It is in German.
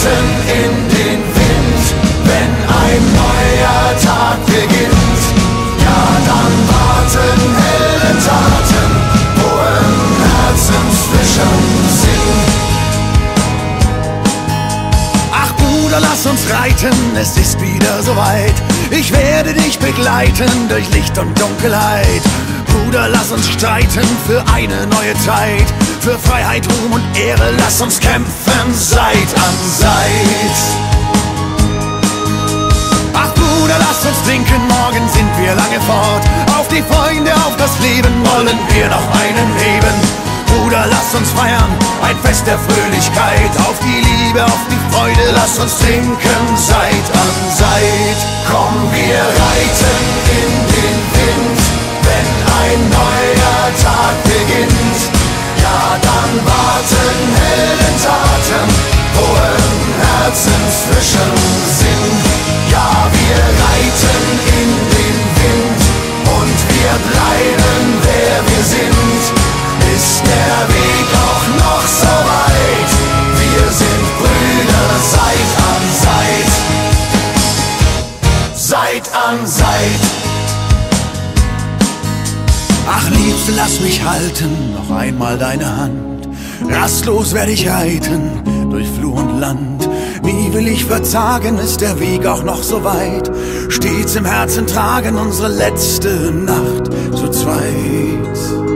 Turn in Zeiten, es ist wieder soweit. Ich werde dich begleiten durch Licht und Dunkelheit. Bruder, lass uns streiten für eine neue Zeit. Für Freiheit, Ruhm und Ehre, lass uns kämpfen Seit an Seit. Ach Bruder, lass uns trinken, morgen sind wir lange fort. Auf die Freunde, auf das Leben wollen wir noch. Bruder, lass uns feiern, ein Fest der Fröhlichkeit. Auf die Liebe, auf die Freude, lass uns trinken Seit an Seit. Komm, wir reiten an Seit. Ach, Liebste, lass mich halten, noch einmal deine Hand. Rastlos werde ich reiten, durch Flur und Land. Nie will ich verzagen, ist der Weg auch noch so weit. Stets im Herzen tragen unsere letzte Nacht zu zweit.